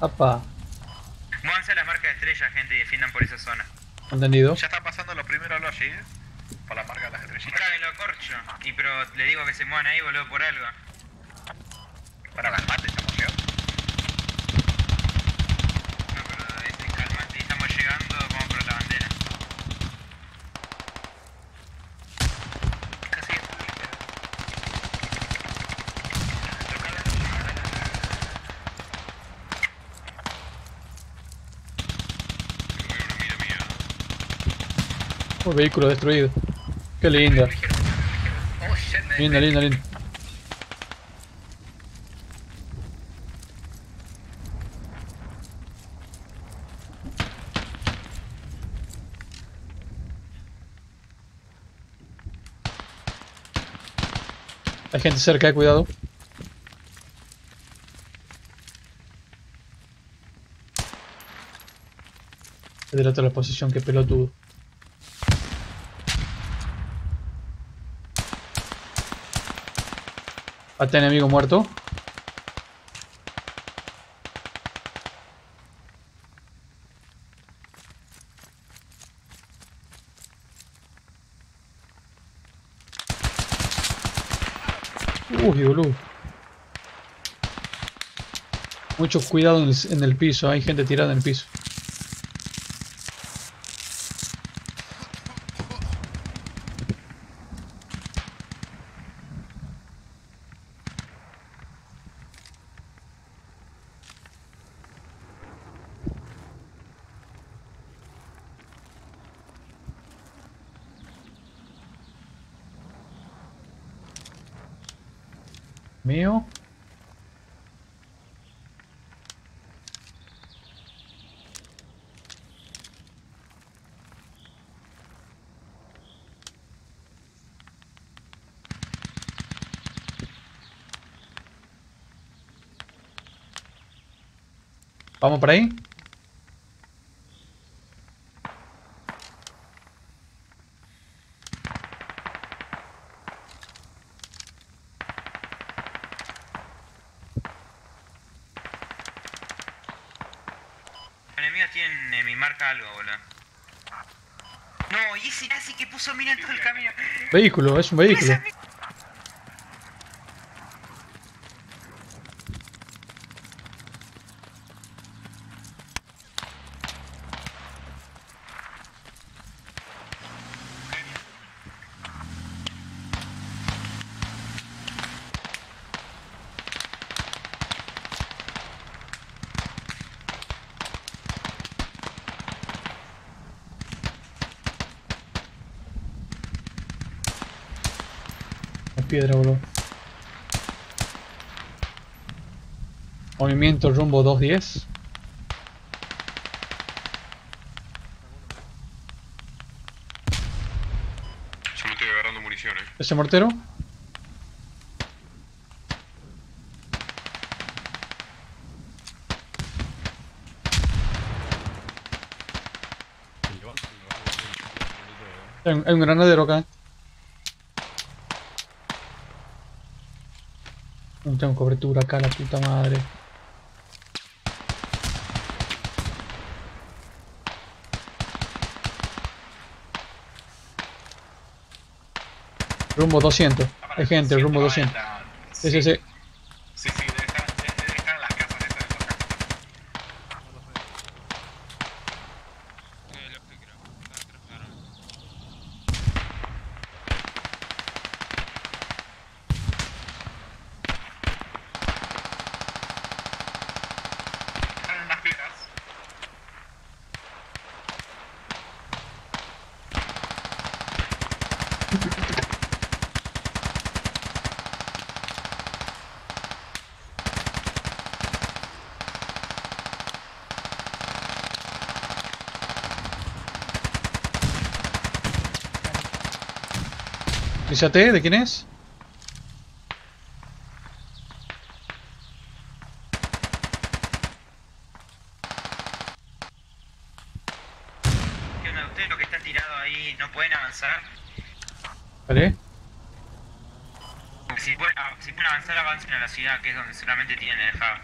Apa, Muévanse a la marca de estrella, gente, y defiendan por esa zona. entendido. Ya están pasando los primeros los allí, por la marca de las estrellitas. Tráguenlo, corcho. Y pero le digo que se muevan ahí, boludo, por algo. Para las mates, ya hemos llegado. No, pero ese calmante, estamos llegando, vamos por la bandera. Casi es Un vehículo destruido. Qué linda. Oh Linda, linda, linda. Hay gente cerca, eh, cuidado. De la otra posición, que pelotudo. Hasta enemigo muerto. Uy, boludo. Mucho cuidado en el, en el piso, hay gente tirada en el piso. Mío. ¿Vamos por ahí? Los enemigos tienen en mi marca algo, boludo. No, y ese nazi que puso mina en todo el camino. Vehículo, es un vehículo. Piedra. Movimiento rumbo 210. Yo me estoy agarrando munición, eh. Ese mortero. Hay un, hay un granadero acá. No tengo cobertura acá, la puta madre. Rumbo 200. Hay gente, rumbo 200. Sí, sí, sí. Sí, sí, debe estar, debe, debe estar en las casas esas de los casas. Están en las piedras. Fíjate, ¿de quién es? ¿Qué onda? Ustedes lo que está tirado ahí no pueden avanzar. Vale. Si pueden, ah, si pueden avanzar, avancen a la ciudad, que es donde solamente tienen el hub.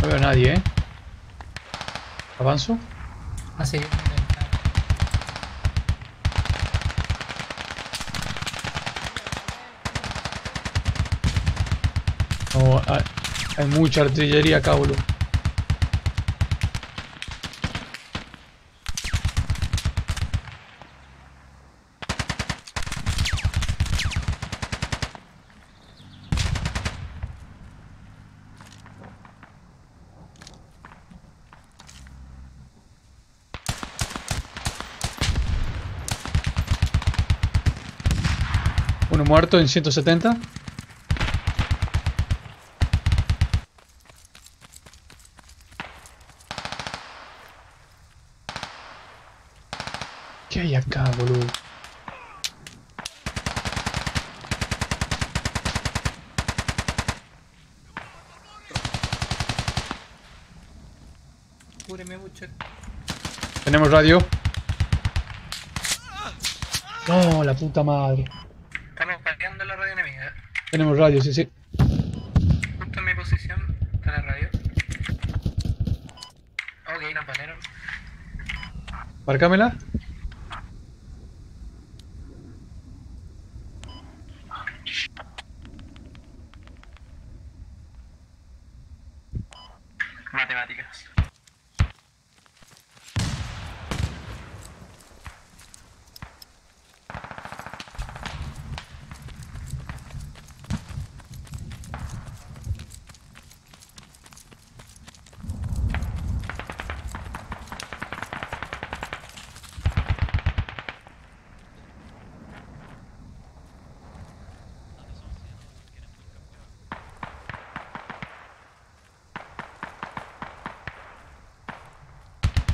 No veo a nadie, ¿eh? Avanzo. Ah, sí. No, hay, hay mucha artillería acá, boludo. Uno muerto en 170. ¿Qué hay acá, boludo? Cúbreme mucho. Tenemos radio. No, la puta madre. La radio enemiga. Tenemos radio, sí, sí. Justo en mi posición está la radio. Ok, nos palearon. Márcamela. Matemáticas.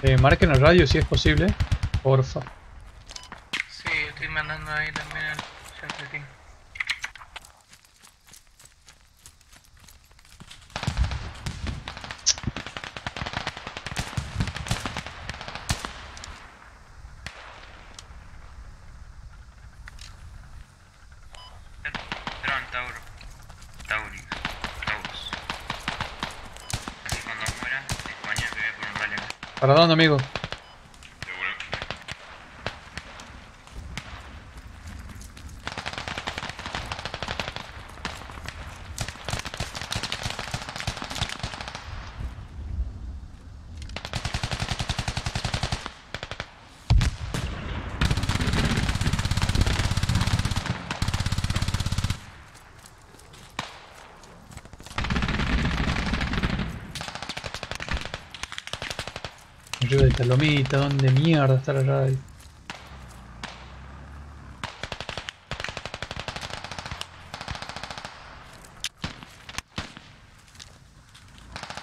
Eh, marquen el radio si es posible. Porfa. Sí, estoy mandando ahí también el team. Dron, Tauro. Tauri. ¿Para dónde, amigo? De una. Arriba de Talomita, ¿dónde mierda está la radio?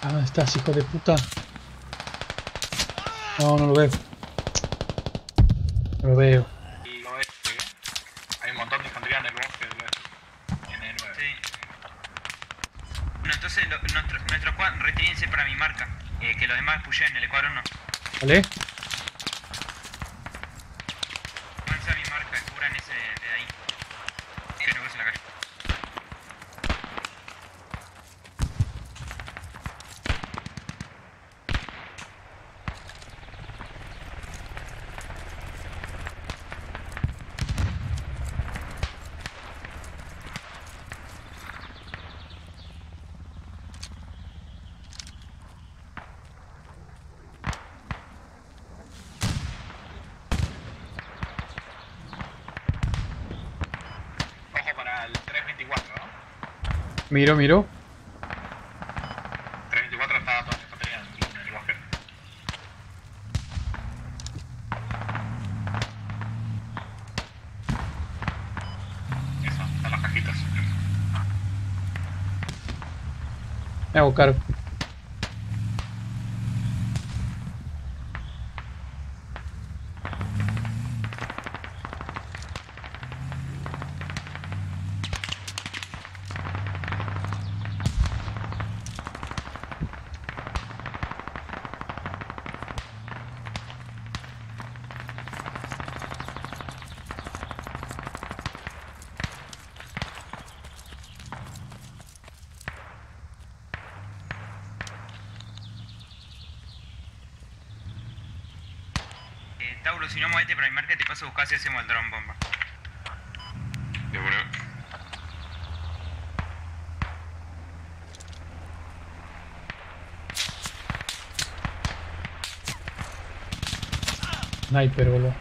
Ah, ¿dónde estás, hijo de puta? No, no lo veo. No lo veo. El oeste. Hay un montón de infantería en el bosque del oeste. En el 9. Sí. Bueno, entonces lo- nuestro, nuestro squad, retírense para mi marca. Eh, que los demás pushen, el Ecuador no. ¿Vale? Avanza a mi marca, cubran ese de ahí. Que no ves en la calle. Ojo para el 324, ¿no? Miro, miro. 324 está toda en, el bosque. Eso, están las cajitas. Me hago cargo. Tauro, si no movete para mi marca, te paso a buscar si hacemos el drone bomba. De una. Sniper, boludo.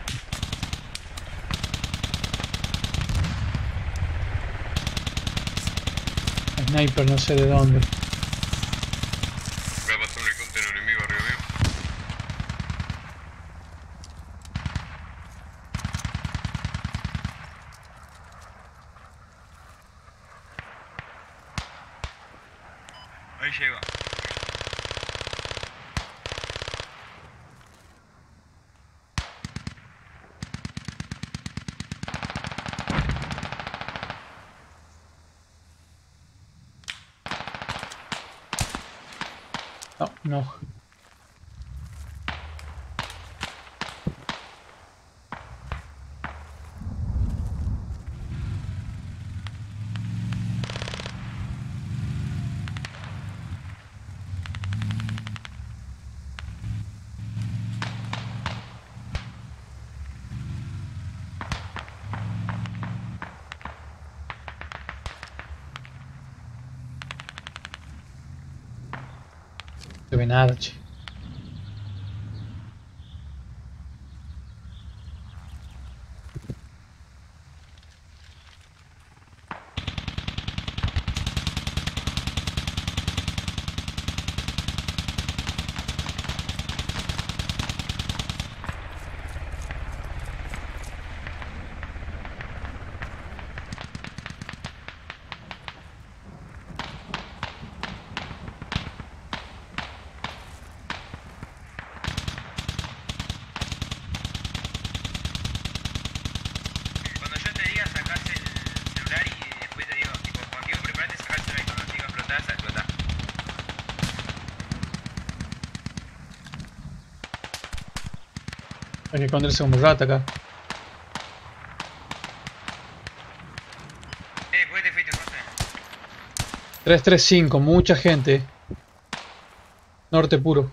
Sniper no sé de dónde. Voy a pasar un helicóptero enemigo arriba mío. Ahí llego. No, no. No se ve nada, che. Cuando yo te diga sacás el celular y después te digo, tipo, cuando digo preparate, sacás el celular y cuando te digo explotar, se explota. Hay que esconderse como rata acá. Eh, después te fuiste, José. 335, mucha gente. Norte puro.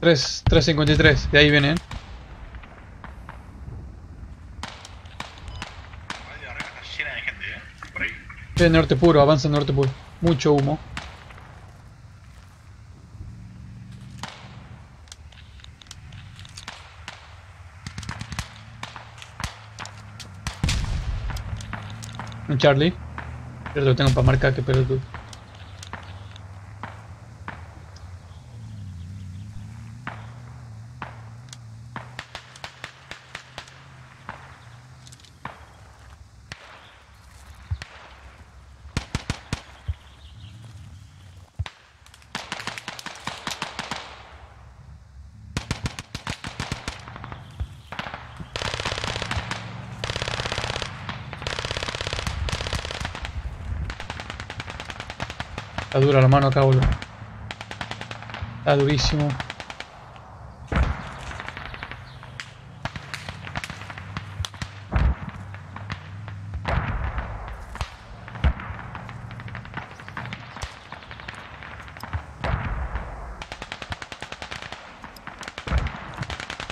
3, 353, de ahí vienen. Arriba está llena de gente, eh. Por ahí. Viene norte puro, avanza norte puro. Mucho humo. Un Charlie. Yo lo tengo para marcar que pelotudo. Está dura la mano acá, boludo. Está durísimo.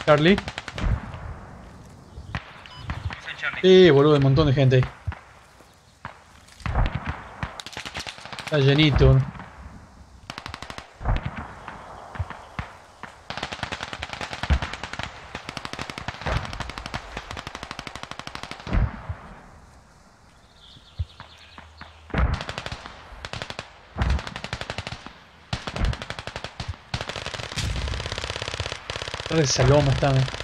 Charlie. Sí, boludo, un montón de gente ahí. Está llenito. Re saloma está.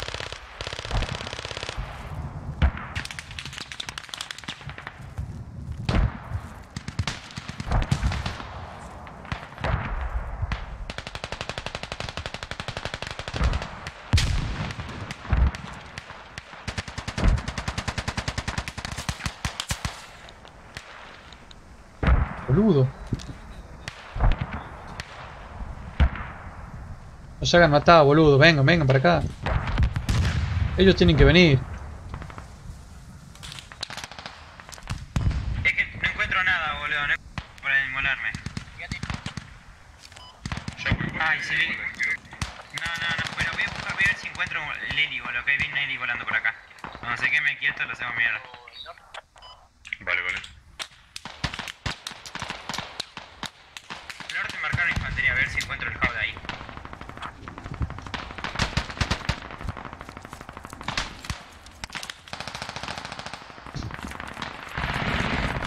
Boludo. No se hagan matar, boludo. Vengan, vengan para acá. Ellos tienen que venir. Es que no encuentro nada, boludo. No encuentro para inmolarme. quieto, lo hacemos mierda. Vale, vale. Norte marcaron infantería, a ver si encuentro el hub de ahí.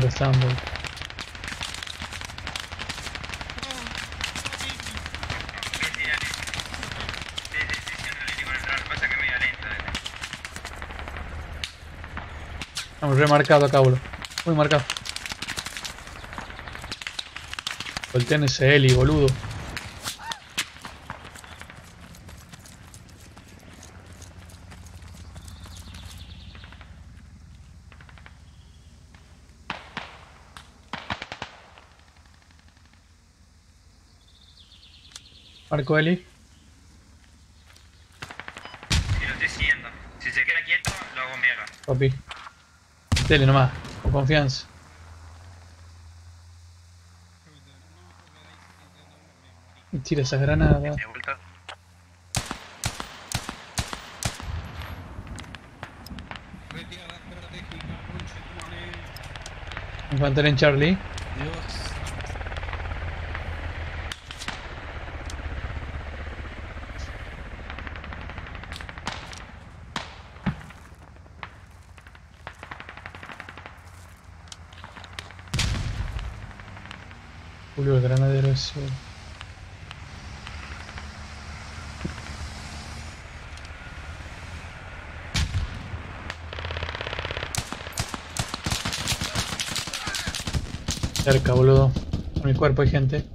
lento. dale. Estamos remarcado acá, boludo. Muy marcado. Voltean ese Eli, boludo. Marco Eli. Y lo estoy siguiendo. Si se queda quieto, lo hago mierda. Papi. Dele nomás, con confianza. Y tira esas granadas. Infantería en Charlie. Julio el granadero ese. Cerca, boludo. A mi cuerpo hay gente.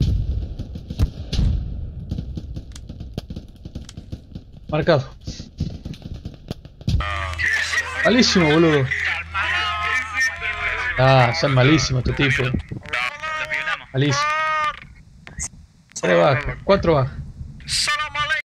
Marcado. Malísimo, boludo. Ah, son malísimos tu tipo. Violamos. Malísimo. Tres bajas, cuatro bajas.